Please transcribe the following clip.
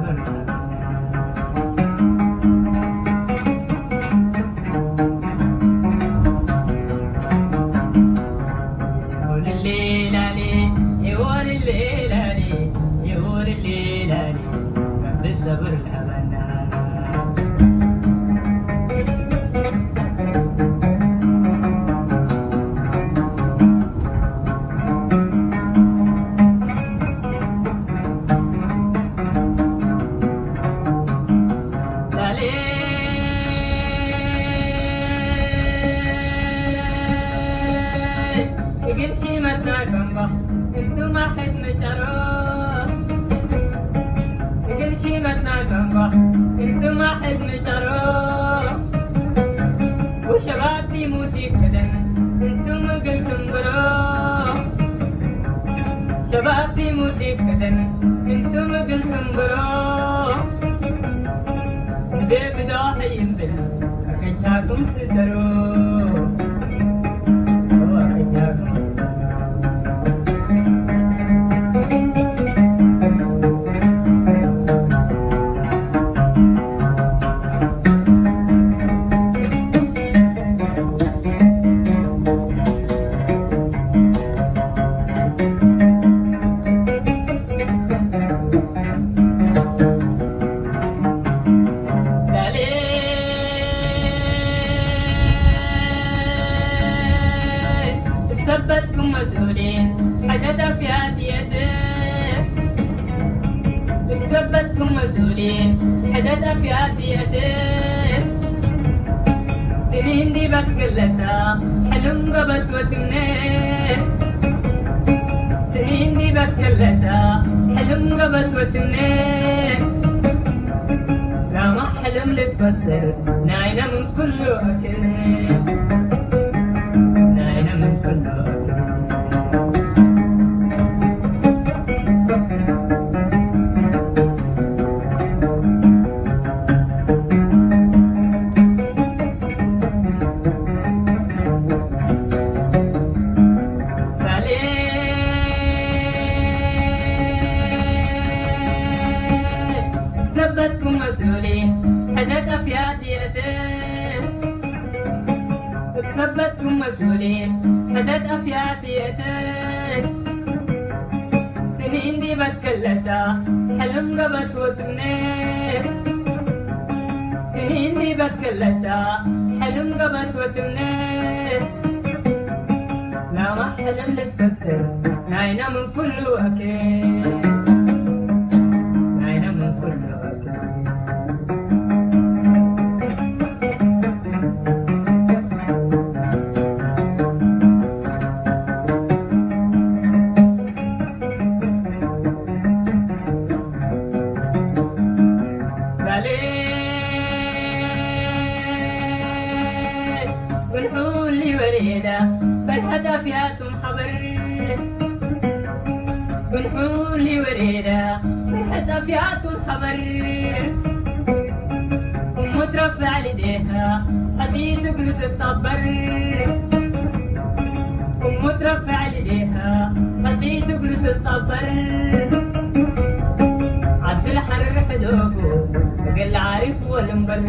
Bueno, متنا جنبه انتو ما حد مشروه وشبابي موتي كدن أنتم قلتم برو شبابي موتي كدن أنتم قلتم برو بدي بداحي ينزل أكيدكم تدروا ثبتكم مسؤولين حدث في هديته ثبتكم مسؤولين حدث في هديته سنين دي بتقلتها حلم قبت وتمنين سنين دي بتقلتها حلم قبت وتمنين لا ما حلم لتفسر ناينة من كل أكل ثبتكم مسؤولين حدث في عافيته ثبتكم مسؤولين حدث في عافيته سنين دي بتكلتا حلم قبت وتمنين سنين دي بتكلتا حلم قبت وتمنين لا ما حلم لتكسر ناينة من كل أكيد لي وريدة ياتم حبر والحول لي وريدة فالهدف ياتم حبر ومترفع لديها حديث قلت الصبر ومترفع لديها حديث قلت الصبر عبد الحر حدوكو قال عارف والمبر